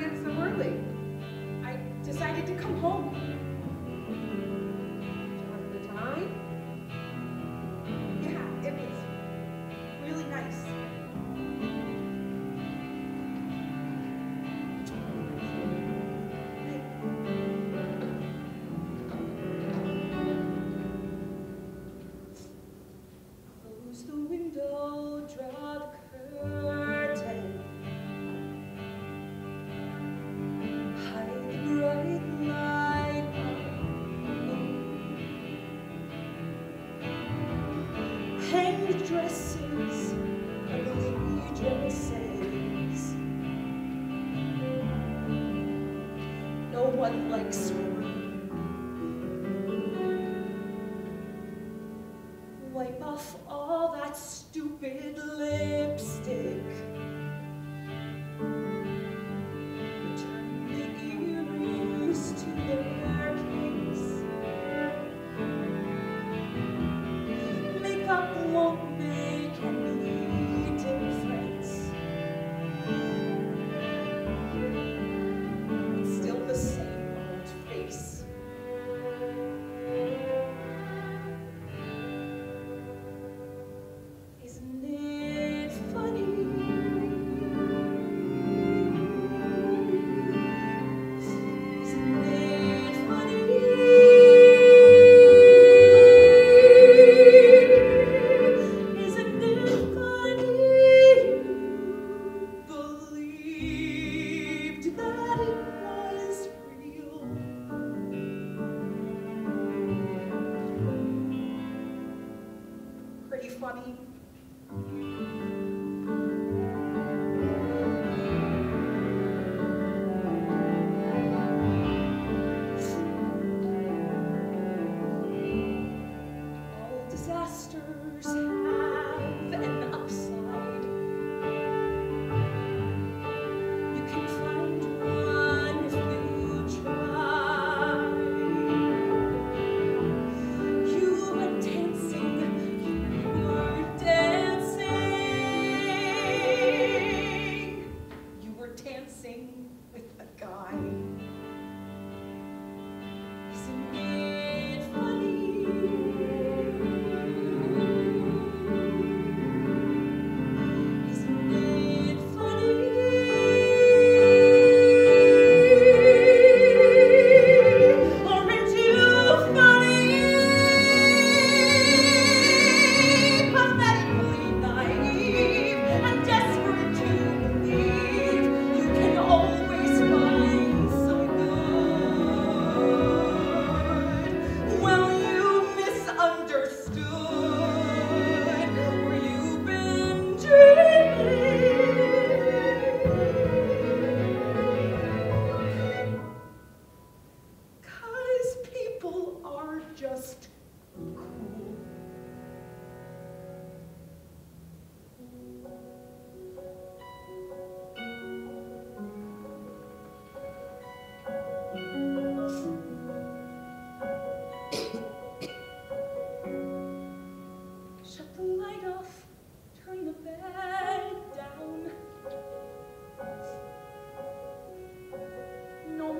against the worldly. I decided to come home dresses, and the new dresses. No one likes me. Wipe off all that stupid lip. sisters.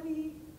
body